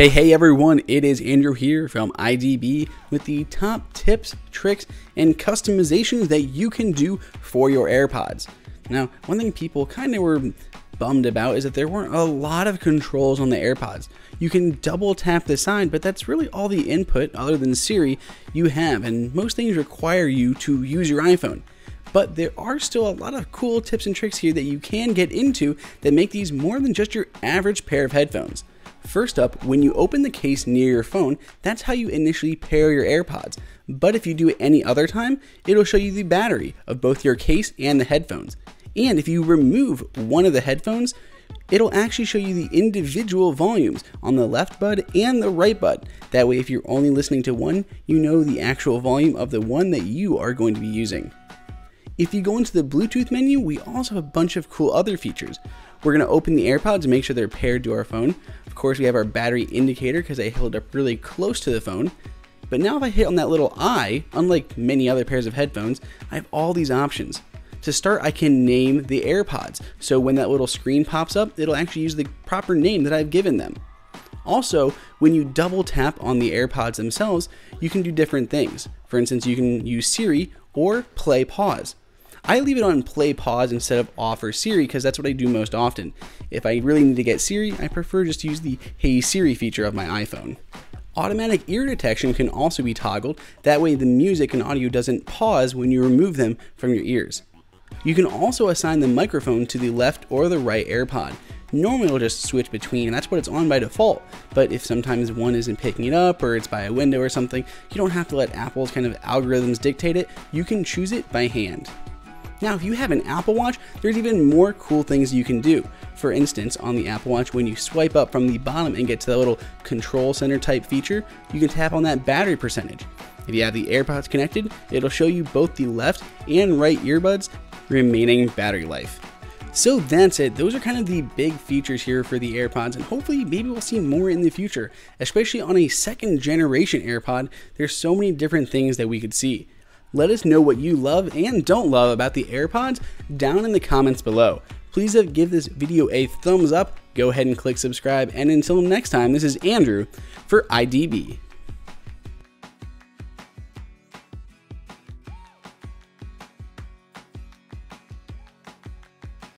Hey, hey everyone, it is Andrew here from IDB with the top tips, tricks, and customizations that you can do for your AirPods. Now, one thing people kind of were bummed about is that there weren't a lot of controls on the AirPods. You can double tap the side, but that's really all the input, other than Siri, you have, and most things require you to use your iPhone but there are still a lot of cool tips and tricks here that you can get into that make these more than just your average pair of headphones. First up, when you open the case near your phone, that's how you initially pair your AirPods. But if you do it any other time, it'll show you the battery of both your case and the headphones. And if you remove one of the headphones, it'll actually show you the individual volumes on the left bud and the right bud. That way, if you're only listening to one, you know the actual volume of the one that you are going to be using. If you go into the Bluetooth menu, we also have a bunch of cool other features. We're going to open the AirPods and make sure they're paired to our phone. Of course, we have our battery indicator because I held up really close to the phone. But now if I hit on that little eye, unlike many other pairs of headphones, I have all these options. To start, I can name the AirPods. So when that little screen pops up, it'll actually use the proper name that I've given them. Also, when you double tap on the AirPods themselves, you can do different things. For instance, you can use Siri or play pause. I leave it on play pause instead of off or Siri because that's what I do most often. If I really need to get Siri, I prefer just to use the Hey Siri feature of my iPhone. Automatic ear detection can also be toggled, that way the music and audio doesn't pause when you remove them from your ears. You can also assign the microphone to the left or the right AirPod. Normally it'll just switch between, and that's what it's on by default. But if sometimes one isn't picking it up or it's by a window or something, you don't have to let Apple's kind of algorithms dictate it. You can choose it by hand. Now, if you have an Apple Watch, there's even more cool things you can do. For instance, on the Apple Watch, when you swipe up from the bottom and get to the little control center type feature, you can tap on that battery percentage. If you have the AirPods connected, it'll show you both the left and right earbuds remaining battery life. So that's it. Those are kind of the big features here for the AirPods, and hopefully, maybe we'll see more in the future, especially on a second generation AirPod. There's so many different things that we could see. Let us know what you love and don't love about the AirPods down in the comments below. Please uh, give this video a thumbs up, go ahead and click subscribe, and until next time, this is Andrew for IDB.